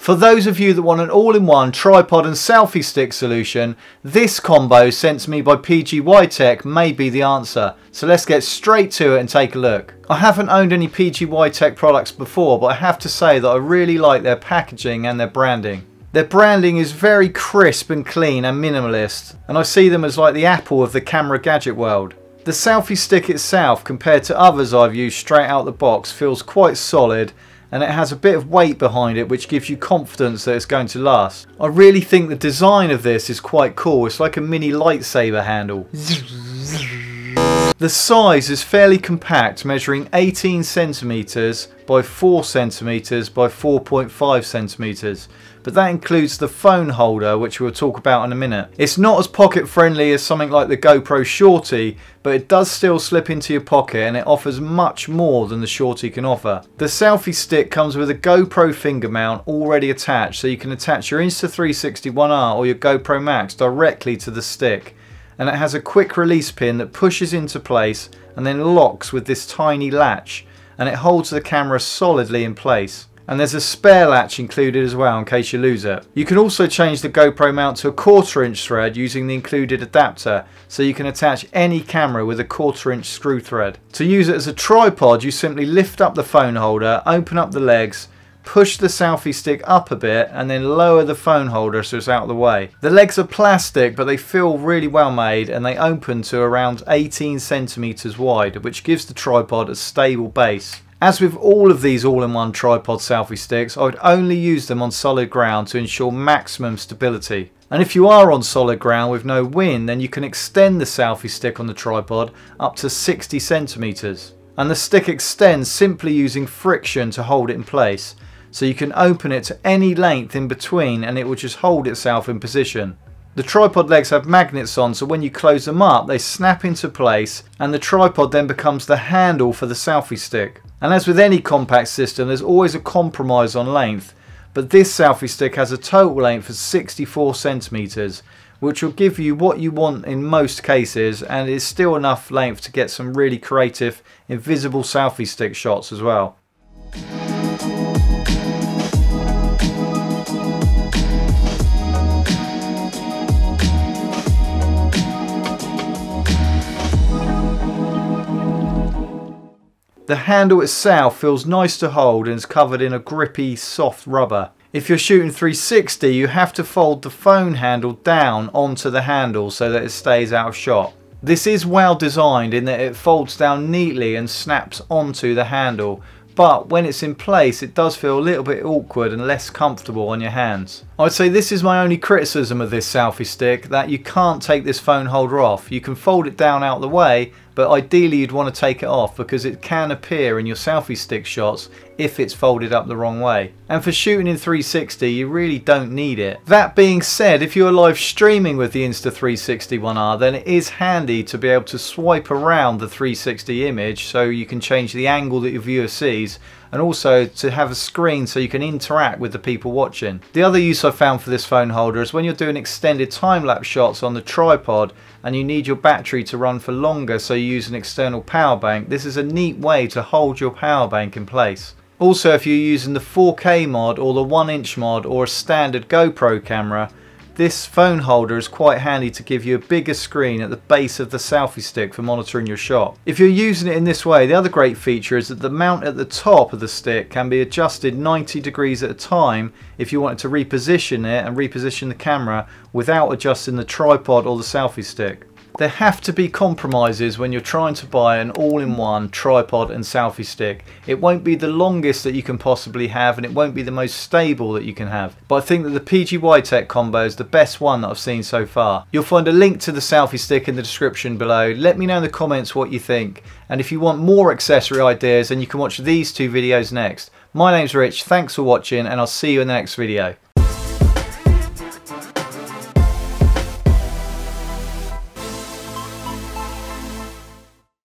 For those of you that want an all-in-one tripod and selfie stick solution, this combo sent to me by PGYTECH may be the answer. So let's get straight to it and take a look. I haven't owned any PGYTECH products before, but I have to say that I really like their packaging and their branding. Their branding is very crisp and clean and minimalist, and I see them as like the Apple of the camera gadget world. The selfie stick itself, compared to others I've used straight out the box, feels quite solid and it has a bit of weight behind it which gives you confidence that it's going to last. I really think the design of this is quite cool, it's like a mini lightsaber handle. The size is fairly compact, measuring 18 centimeters by 4 centimeters by 4.5 centimeters, but that includes the phone holder, which we'll talk about in a minute. It's not as pocket friendly as something like the GoPro Shorty, but it does still slip into your pocket and it offers much more than the Shorty can offer. The selfie stick comes with a GoPro finger mount already attached, so you can attach your Insta360 ONE R or your GoPro Max directly to the stick and it has a quick release pin that pushes into place and then locks with this tiny latch and it holds the camera solidly in place. And there's a spare latch included as well in case you lose it. You can also change the GoPro mount to a quarter inch thread using the included adapter so you can attach any camera with a quarter inch screw thread. To use it as a tripod you simply lift up the phone holder, open up the legs push the selfie stick up a bit and then lower the phone holder so it's out of the way. The legs are plastic but they feel really well made and they open to around 18 centimeters wide which gives the tripod a stable base. As with all of these all-in-one tripod selfie sticks, I would only use them on solid ground to ensure maximum stability. And if you are on solid ground with no wind, then you can extend the selfie stick on the tripod up to 60 centimeters. And the stick extends simply using friction to hold it in place so you can open it to any length in between and it will just hold itself in position. The tripod legs have magnets on so when you close them up they snap into place and the tripod then becomes the handle for the selfie stick. And as with any compact system there's always a compromise on length but this selfie stick has a total length of 64 centimeters which will give you what you want in most cases and is still enough length to get some really creative invisible selfie stick shots as well. The handle itself feels nice to hold and is covered in a grippy soft rubber. If you're shooting 360 you have to fold the phone handle down onto the handle so that it stays out of shot. This is well designed in that it folds down neatly and snaps onto the handle but when it's in place it does feel a little bit awkward and less comfortable on your hands. I'd say this is my only criticism of this selfie stick that you can't take this phone holder off. You can fold it down out of the way but ideally you'd want to take it off because it can appear in your selfie stick shots if it's folded up the wrong way. And for shooting in 360 you really don't need it. That being said if you're live streaming with the Insta360 ONE R then it is handy to be able to swipe around the 360 image so you can change the angle that your viewer sees and also to have a screen so you can interact with the people watching. The other use I found for this phone holder is when you're doing extended time-lapse shots on the tripod and you need your battery to run for longer so you use an external power bank, this is a neat way to hold your power bank in place. Also if you're using the 4K mod or the 1 inch mod or a standard GoPro camera, this phone holder is quite handy to give you a bigger screen at the base of the selfie stick for monitoring your shot. If you're using it in this way, the other great feature is that the mount at the top of the stick can be adjusted 90 degrees at a time if you wanted to reposition it and reposition the camera without adjusting the tripod or the selfie stick. There have to be compromises when you're trying to buy an all-in-one tripod and selfie stick. It won't be the longest that you can possibly have and it won't be the most stable that you can have. But I think that the PGYTECH combo is the best one that I've seen so far. You'll find a link to the selfie stick in the description below. Let me know in the comments what you think. And if you want more accessory ideas then you can watch these two videos next. My name's Rich, thanks for watching and I'll see you in the next video.